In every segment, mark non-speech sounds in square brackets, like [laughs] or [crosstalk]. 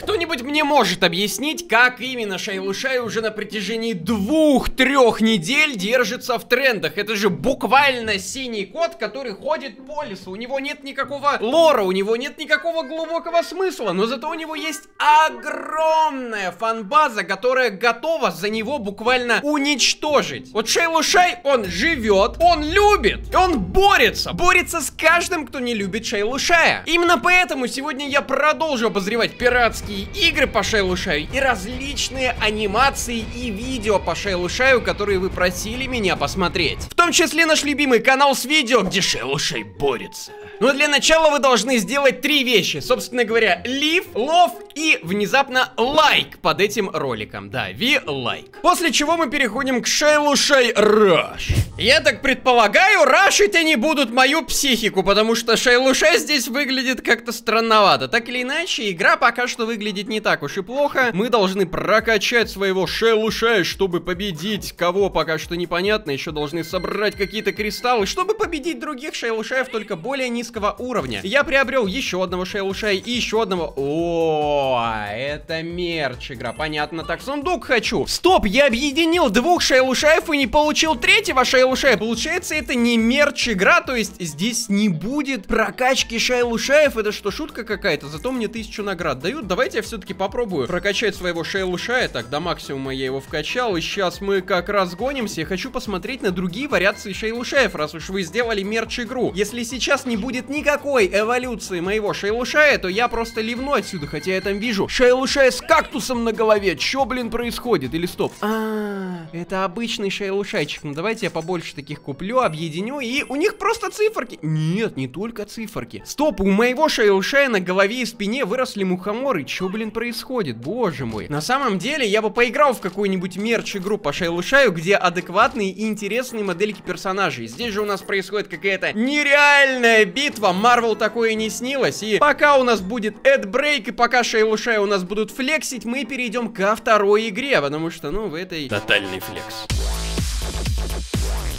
Кто-нибудь мне может объяснить, как именно Шайлушай уже на протяжении двух-трех недель держится в трендах? Это же буквально синий кот, который ходит по лесу. У него нет никакого лора, у него нет никакого глубокого смысла, но зато у него есть огромная фанбаза, которая готова за него буквально уничтожить. Вот Шайлушай, он живет, он любит, он борется. Борется с каждым, кто не любит Шайлушая. Именно поэтому сегодня я продолжу обозревать пиратские авторские игры по Шейлу Шаю и различные анимации и видео по Шейлу Шаю, которые вы просили меня посмотреть. В том числе наш любимый канал с видео, где Шейлу Шай борется. Но для начала вы должны сделать три вещи. Собственно говоря, лив, лов и внезапно лайк под этим роликом. Да, ви лайк. После чего мы переходим к Шейлу Шай Раш. Я так предполагаю, рашить они будут мою психику, потому что Шейлу Шай здесь выглядит как-то странновато. Так или иначе, игра пока что выглядит не так уж и плохо. Мы должны прокачать своего Шейлу Шай, чтобы победить кого пока что непонятно. Еще должны собрать какие-то кристаллы, чтобы победить других Шейлу Шаев, только более низких низкого уровня. Я приобрел еще одного шейлушая и еще одного... О, это мерч игра, понятно. Так, сундук хочу. Стоп, я объединил двух шейлушаев и не получил третьего шейлушая. Получается, это не мерч игра, то есть здесь не будет прокачки шейлушаев. Это что, шутка какая-то? Зато мне тысячу наград дают. Давайте я все-таки попробую прокачать своего шейлушая. Так, до максимума я его вкачал. И сейчас мы как раз гонимся. Я хочу посмотреть на другие вариации шейлушаев, раз уж вы сделали мерч игру. Если сейчас не будет будет никакой эволюции моего Шейлушая, то я просто ливну отсюда, хотя я там вижу Шейлушая с кактусом на голове. Чё, блин, происходит? Или стоп? А, -а, -а это обычный Шейлушайчик. Ну давайте я побольше таких куплю, объединю, и у них просто циферки. Нет, не только циферки. Стоп, у моего Шейлушая на голове и спине выросли мухоморы. Чё, блин, происходит? Боже мой. На самом деле, я бы поиграл в какую-нибудь мерч-игру по Шейлушаю, где адекватные и интересные модельки персонажей. Здесь же у нас происходит какая-то нереальная битва Марвел такое не снилось. И пока у нас будет Эдбрейк и пока Шейлу Шай у нас будут флексить, мы перейдем ко второй игре, потому что, ну, в этой... Тотальный флекс.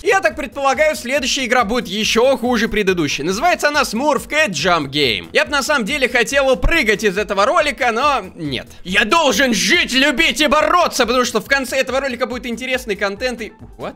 Я так предполагаю, следующая игра будет еще хуже предыдущей. Называется она Smurf Cat Jump Game. Я бы на самом деле хотел прыгать из этого ролика, но нет. Я должен жить, любить и бороться, потому что в конце этого ролика будет интересный контент и... What?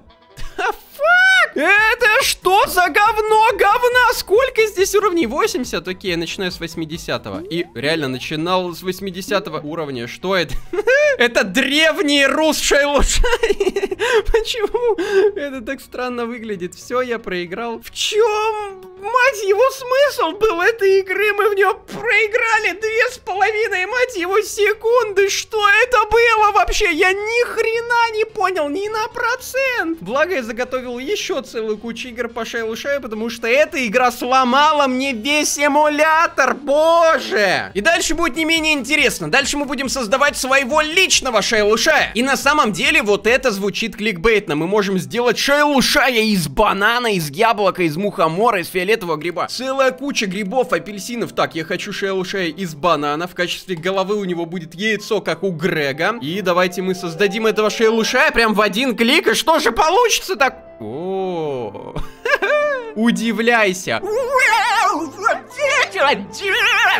Это что за говно, говна? Сколько здесь уровней? 80? Окей, я начинаю с 80 -го. И реально начинал с 80 уровня. Что это? [laughs] Это древний рус Шейлушай. [laughs] Почему это так странно выглядит? Все, я проиграл. В чем, мать его, смысл был этой игры? Мы в нее проиграли две с половиной, мать его, секунды. Что это было вообще? Я ни хрена не понял, ни на процент. Благо, я заготовил еще целую кучу игр по Шейлу потому что эта игра сломала мне весь эмулятор, боже! И дальше будет не менее интересно. Дальше мы будем создавать своего личного Шейлу Шая. И на самом деле вот это звучит кликбейтно. Мы можем сделать Шейлу Шая из банана, из яблока, из мухомора, из фиолетового гриба. Целая куча грибов, апельсинов. Так, я хочу Шейлу Шая из банана. В качестве головы у него будет яйцо, как у Грега. И давайте мы создадим этого Шейлу Шая прям в один клик. И что же получится так? О, [laughs] удивляйся.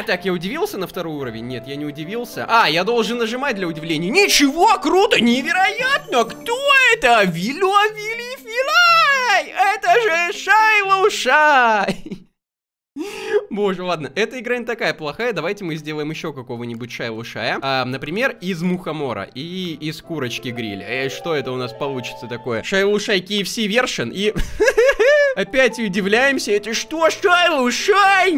Так, я удивился на второй уровень? Нет, я не удивился. А, я должен нажимать для удивления. Ничего, круто, невероятно. Кто это? Вило Вилли Филай. Это же Шайло Шай. Боже, ладно, эта игра не такая плохая, давайте мы сделаем еще какого-нибудь шая-лушая. А, например, из мухомора и из курочки гриля. Э, что это у нас получится такое? Шай-лушай KFC вершин и... [laughs] Опять удивляемся, это что, Шайлушай?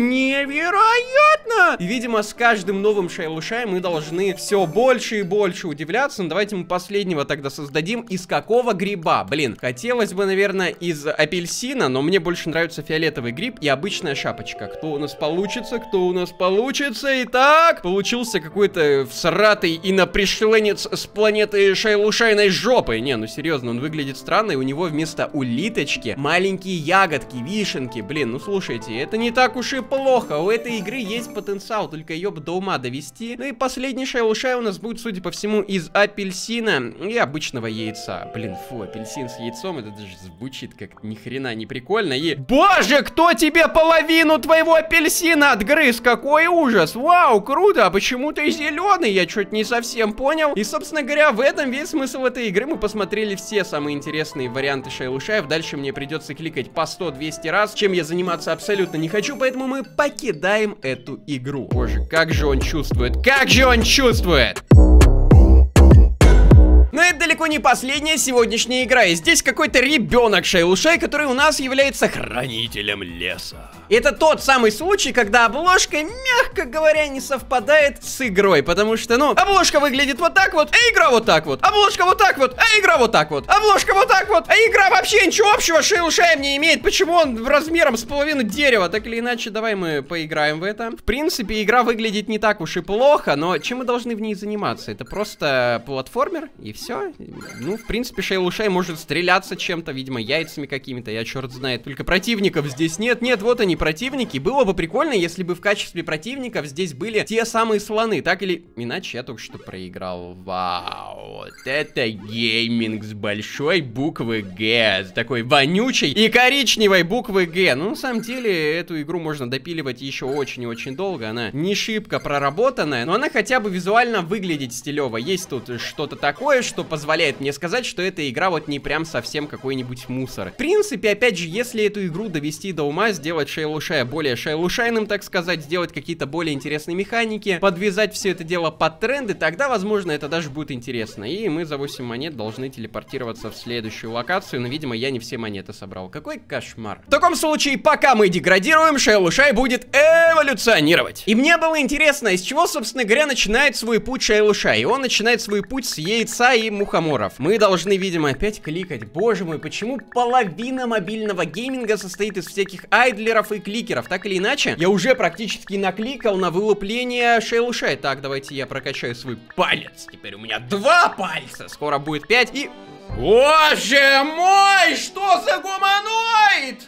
И, видимо, с каждым новым Шайлушаем мы должны все больше и больше удивляться. Ну, давайте мы последнего тогда создадим. Из какого гриба? Блин, хотелось бы, наверное, из апельсина, но мне больше нравится фиолетовый гриб и обычная шапочка. Кто у нас получится? Кто у нас получится? Итак, получился какой-то всратый инопришленец с планеты Шайлушайной жопы. Не, ну серьезно, он выглядит странно, и у него вместо улиточки маленькие ягодки, вишенки. Блин, ну слушайте, это не так уж и плохо. У этой игры есть потенциал, только ее бы до ума довести. Ну и последний шайлушай у нас будет, судя по всему, из апельсина и обычного яйца. Блин, фу, апельсин с яйцом, это даже звучит как ни хрена не прикольно. И... Боже, кто тебе половину твоего апельсина отгрыз? Какой ужас! Вау, круто! А почему ты зеленый? Я чуть не совсем понял. И, собственно говоря, в этом весь смысл этой игры. Мы посмотрели все самые интересные варианты шайлушаев. Дальше мне придется кликать по 100-200 раз, чем я заниматься абсолютно не хочу, поэтому мы покидаем эту игру. Боже, как же он чувствует? Как же он чувствует? Но это далеко не последняя сегодняшняя игра. И здесь какой-то ребенок Шейлушай, который у нас является хранителем леса. Это тот самый случай, когда обложка, мягко говоря, не совпадает с игрой. Потому что, ну, обложка выглядит вот так вот, а игра вот так вот. Обложка вот так вот, а игра вот так вот. Обложка вот так вот, а игра вообще ничего общего с Шейлушаем не имеет. Почему он размером с половину дерева? Так или иначе, давай мы поиграем в это. В принципе, игра выглядит не так уж и плохо, но чем мы должны в ней заниматься? Это просто платформер и все. Ну, в принципе, Шейлушай может стреляться чем-то, видимо, яйцами какими-то, я черт знает. Только противников здесь нет. Нет, вот они, противники. Было бы прикольно, если бы в качестве противников здесь были те самые слоны. Так или иначе, я только что проиграл. Вау, вот это гейминг с большой буквы Г. С такой вонючей и коричневой буквы Г. Ну, на самом деле, эту игру можно допиливать еще очень и очень долго. Она не шибко проработанная, но она хотя бы визуально выглядит стилево. Есть тут что-то такое, что позволяет мне сказать, что эта игра вот не прям совсем какой-нибудь мусор. В принципе, опять же, если эту игру довести до ума, сделать Шейлушая более шейлушайным, так сказать, сделать какие-то более интересные механики, подвязать все это дело под тренды, тогда, возможно, это даже будет интересно. И мы за 8 монет должны телепортироваться в следующую локацию, но, видимо, я не все монеты собрал. Какой кошмар. В таком случае, пока мы деградируем, Шейлушай будет эволюционировать. И мне было интересно, из чего, собственно говоря, начинает свой путь Шейлушай. И он начинает свой путь с яйца и мухоморов. Мы должны, видимо, опять кликать. Боже мой, почему половина мобильного гейминга состоит из всяких айдлеров и кликеров? Так или иначе, я уже практически накликал на вылупление Шейлушай. Так, давайте я прокачаю свой палец. Теперь у меня два пальца. Скоро будет пять и... Боже мой, что за гуманоид?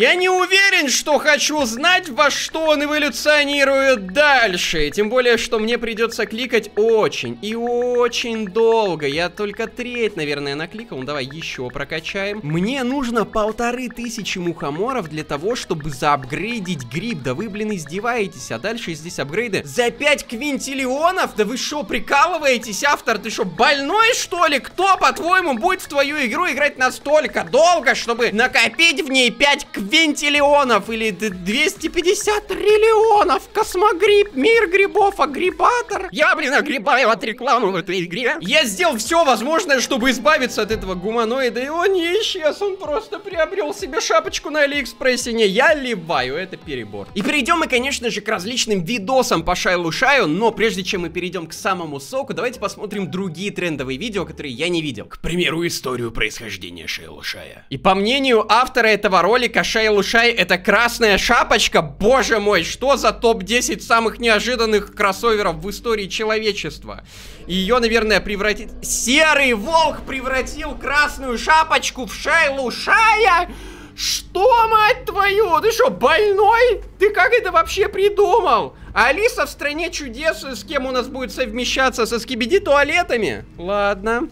Я не уверен, что хочу знать, во что он эволюционирует дальше. Тем более, что мне придется кликать очень и очень долго. Я только треть, наверное, накликал. Ну, давай еще прокачаем. Мне нужно полторы тысячи мухоморов для того, чтобы заапгрейдить гриб. Да вы, блин, издеваетесь. А дальше здесь апгрейды за 5 квинтиллионов? Да вы что, прикалываетесь, автор? Ты что, больной, что ли? Кто, по-твоему, будет в твою игру играть настолько долго, чтобы накопить в ней 5 квинтиллионов? Вентиллионов или 250 триллионов. Космогриб, мир грибов, огребатор. Я, блин, огребаю от рекламы в этой игре. Я сделал все возможное, чтобы избавиться от этого гуманоида, и он не исчез. Он просто приобрел себе шапочку на Алиэкспрессе. Не, я ливаю, это перебор. И перейдем мы, конечно же, к различным видосам по Шайлу Шаю, но прежде чем мы перейдем к самому соку, давайте посмотрим другие трендовые видео, которые я не видел. К примеру, историю происхождения Шайла Шая. И по мнению автора этого ролика, Шай Лушай это красная шапочка. Боже мой, что за топ-10 самых неожиданных кроссоверов в истории человечества? Ее, наверное, превратит... Серый волк превратил красную шапочку в Шайлу Шая? Что, мать твою? Ты что, больной? Ты как это вообще придумал? Алиса в стране чудес, с кем у нас будет совмещаться? Со скибиди туалетами? Ладно.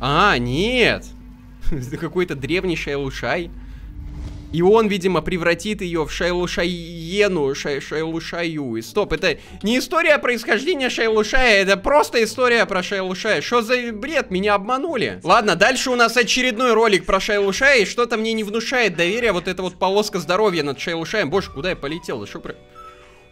А, нет. [laughs] Какой-то древний Шайлушай. И он, видимо, превратит ее в Шайлушайену, Шай, Шайлушаю. И стоп, это не история происхождения Шайлушая, это просто история про Шайлушая. Что за бред? Меня обманули. Ладно, дальше у нас очередной ролик про Шайлушая, и что-то мне не внушает доверия вот эта вот полоска здоровья над Шайлушаем. Боже, куда я полетел? Что про...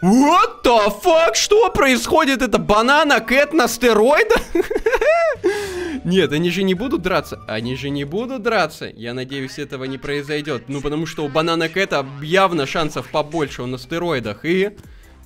What the fuck? Что происходит? Это банана Кэт на стероидах? [laughs] Нет, они же не будут драться. Они же не будут драться. Я надеюсь, этого не произойдет. Ну, потому что у банана Кэта явно шансов побольше, он на стероидах. И...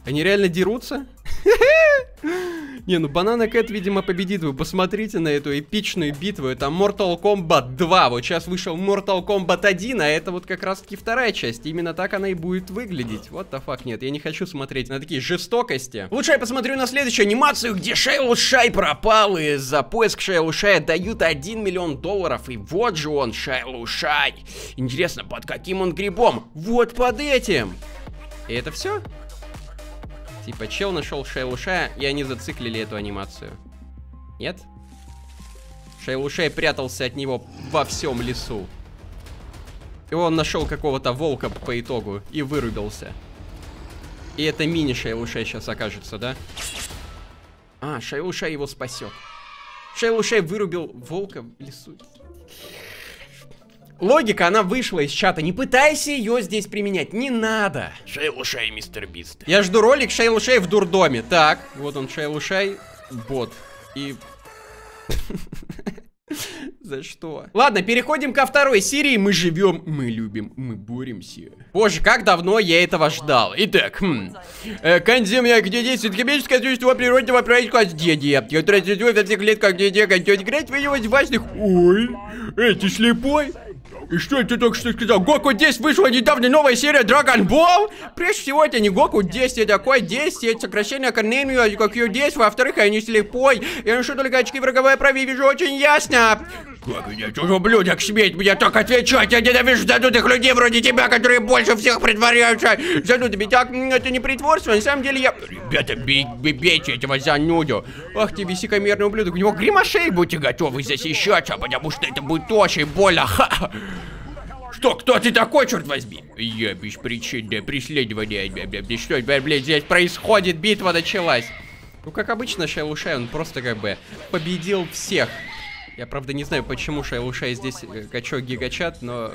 Они реально дерутся? [laughs] Не, ну Банана Кэт, видимо, победит. Вы посмотрите на эту эпичную битву. Это Mortal Kombat 2. Вот сейчас вышел Mortal Kombat 1, а это вот как раз-таки вторая часть. Именно так она и будет выглядеть. Вот the fuck, нет, я не хочу смотреть на такие жестокости. Лучше я посмотрю на следующую анимацию, где Шейл Шай пропал, и за поиск Шейл Шая дают 1 миллион долларов. И вот же он, Шейл Шай. Интересно, под каким он грибом? Вот под этим. И это все? Типа, чел нашел Шейлушая, и они зациклили эту анимацию. Нет? Шейлушай прятался от него во всем лесу. И он нашел какого-то волка по итогу и вырубился. И это мини Шейлушай сейчас окажется, да? А, Шейлушай его спасет. Шейлушай вырубил волка в лесу. Логика, она вышла из чата. Не пытайся ее здесь применять. Не надо. Шейл Шей, мистер Бист. Я жду ролик Шейл Шей в дурдоме. Так, вот он Шейл Шей, бот. И... [laughs] За что? Ладно, переходим ко второй серии. Мы живем, мы любим, мы боремся. Боже, как давно я этого ждал. Итак, хм. Э, Канзи меня где действует химическое существо природного происхождения, которое существует во всех клетках, где где играть в его важных... Ой, эти слепой? И что это только что сказал? Гоку 10 вышла недавно новая серия Dragon Ball? Прежде всего, это не Гоку 10, это такой 10, это сокращение Корнелию, как ее 10, во-вторых, я не слепой. Я ношу только очки в роговой оправе вижу очень ясно. Как я чужой ублюдок сметь мне так отвечать? Я ненавижу задутых людей вроде тебя, которые больше всех притворяются. Занудами так, это не притворство, на самом деле я... Ребята, бей, бей, бейте этого зануду. Ах ты високомерный ублюдок, у него гримашей будьте готовы защищаться, потому что это будет очень больно. Ха! Что, кто ты такой, черт возьми? Я беспричинное преследование. Что, блядь, здесь происходит? Битва началась. Ну, как обычно, Шайлушай, он просто как бы победил всех. Я, правда, не знаю, почему Шайлушай здесь э, качок гигачат, но...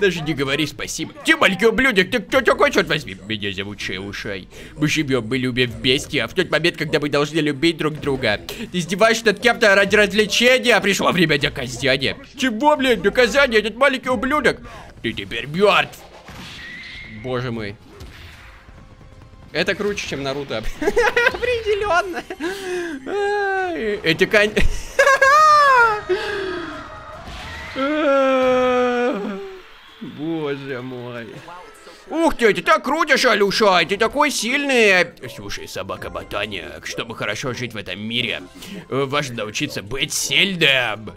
Даже не говори спасибо. Ты маленький ублюдок, ты кто такой, черт возьми? Меня зовут Шайлушай. Мы живем, мы любим вместе, а в тот момент, когда мы должны любить друг друга. Ты издеваешься над кем-то ради развлечения, а пришло время наказания. Чего, блядь, наказание, этот маленький ублюдок? Ты теперь мертв. Боже мой. Это круче, чем Наруто. [laughs] Определенно. Эти конь... [laughs] Боже мой. Ух ты, ты так крутишь, Алюша, ты такой сильный. Слушай, собака ботаник, чтобы хорошо жить в этом мире, важно научиться быть сильным.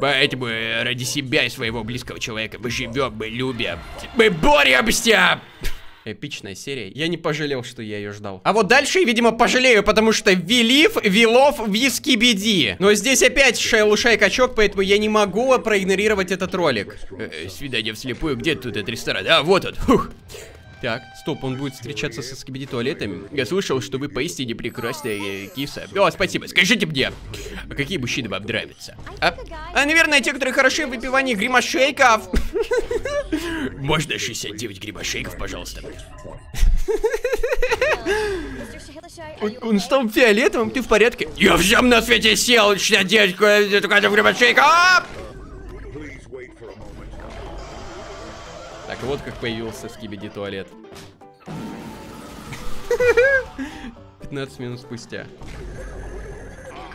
Поэтому ради себя и своего близкого человека мы живем, мы любим, мы боремся. Эпичная серия. Я не пожалел, что я ее ждал. А вот дальше, видимо, пожалею, потому что Вилив, Вилов, Виски Беди. Но здесь опять шайлушай качок, поэтому я не могу проигнорировать этот ролик. Э -э, свидание вслепую, где тут этот ресторан? А, вот он. Фух. Так, стоп, он будет встречаться со скибиди туалетами. Я слышал, что вы поистине прекрасная э, киса. О, спасибо. Скажите мне, а какие мужчины вам нравятся? А, а наверное, те, которые хороши в выпивании гримошейков. [laughs] Можно 69 гримошейков, пожалуйста? [laughs] Он, он стал фиолетовым, ты в порядке? Я всем на свете сел, 69 гримошейков. Так вот как появился скибиди туалет. [laughs] 15 минут спустя.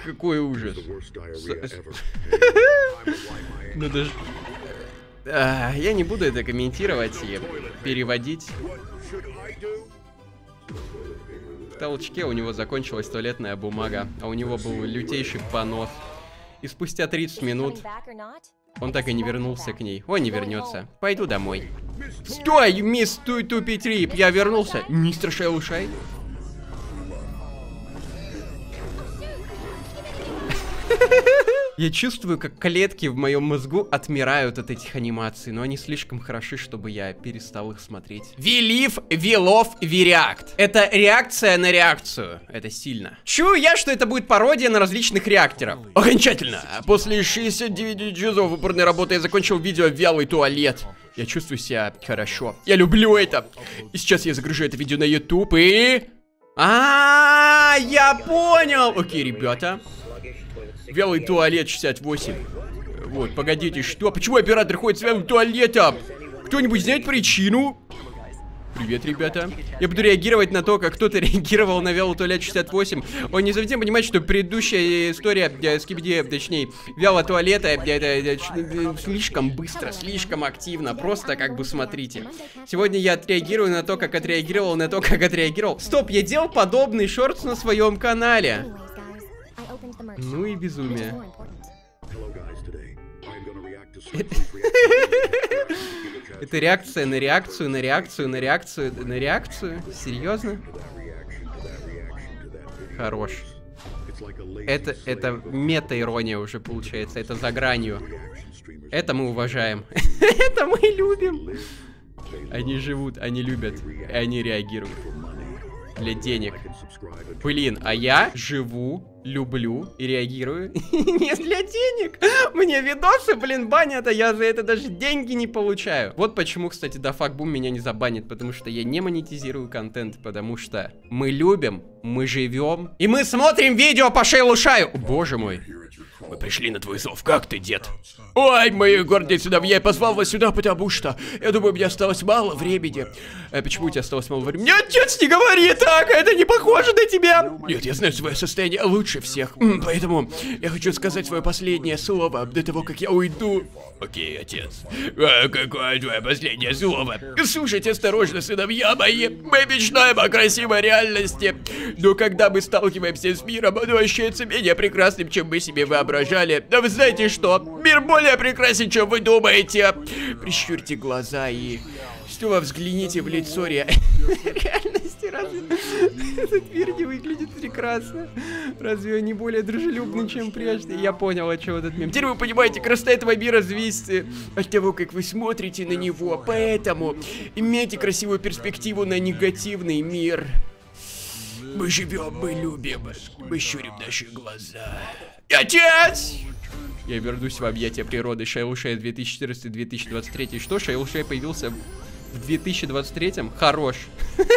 Какой ужас. Ну даже... А, я не буду это комментировать и переводить. В толчке у него закончилась туалетная бумага, а у него был лютейший понос. И спустя 30 минут он так и не вернулся к ней. Он не вернется. Пойду домой. Стой, мисс Тупи Трип, я вернулся. Мистер Шелушай? Я чувствую, как клетки в моем мозгу отмирают от этих анимаций, но они слишком хороши, чтобы я перестал их смотреть. Велив, Вилов, Виреакт. Это реакция на реакцию. Это сильно. Чую я, что это будет пародия на различных реакторов. Окончательно. После 69 часов упорной работы я закончил видео «Вялый туалет». Я чувствую себя хорошо. Я люблю это. И сейчас я загружу это видео на YouTube и... -а я понял. Окей, ребята. Вялый туалет 68. Вот, погодите, что? Почему оператор ходит с вялым туалетом? Кто-нибудь знает причину? Привет, ребята. Я буду реагировать на то, как кто-то [laughs] реагировал на Вяло Туалет 68. Он не совсем понимает, что предыдущая история э, Скибиди, точнее, Вяло Туалета, э, это, это, это слишком быстро, слишком активно. Просто как бы смотрите. Сегодня я отреагирую на то, как отреагировал, на то, как отреагировал. Стоп, я делал подобный шорт на своем канале. Ну и безумие. [laughs] Это реакция на реакцию, на реакцию, на реакцию, на реакцию? Серьезно? Хорош. Это, это мета-ирония уже получается, это за гранью. Это мы уважаем. [laughs] это мы любим. Они живут, они любят, и они реагируют для денег. Блин, а я живу, люблю и реагирую [laughs] не для денег. Мне видосы, блин, банят, а я за это даже деньги не получаю. Вот почему, кстати, да бум меня не забанит, потому что я не монетизирую контент, потому что мы любим, мы живем, и мы смотрим видео по Шейлу Шаю. Боже мой. Мы пришли на твой зов. Как ты, дед? Ой, мои гордые сыновья, я позвал вас сюда, потому что, я думаю, мне осталось мало времени. А почему у тебя осталось мало времени? Нет, отец, не говори так, это не похоже на тебя. Нет, я знаю свое состояние лучше всех, поэтому я хочу сказать свое последнее слово до того, как я уйду. Окей, отец. А какое твое последнее слово? Слушайте осторожно, сыновья мои. Мы мечтаем о красивой реальности. Но когда мы сталкиваемся с миром, оно ощущается менее прекрасным, чем мы себе воображали. Да вы знаете что? Мир более прекрасен, чем вы думаете. Прищурьте глаза и... Снова взгляните в лицо ре... [laughs] реальности. Разве этот мир не выглядит прекрасно? Разве он не более дружелюбный, чем прежде? Я понял, о чем этот мем. Теперь вы понимаете, красота этого мира зависит от того, как вы смотрите на него. Поэтому имейте красивую перспективу на негативный мир. Мы живем, мы любим, мы щурим наши глаза. Отец! Я вернусь в объятия природы. Шейлушей 2014-2023. Что, Шейлушей появился в 2023-м? Хорош. [laughs]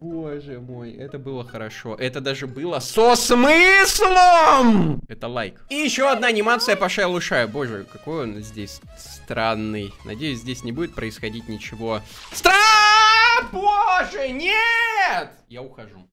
Боже мой, это было хорошо. Это даже было со смыслом! Это лайк. И еще одна анимация по Шейлушаю. Боже, какой он здесь странный. Надеюсь, здесь не будет происходить ничего. Стра! Боже, нет! Я ухожу.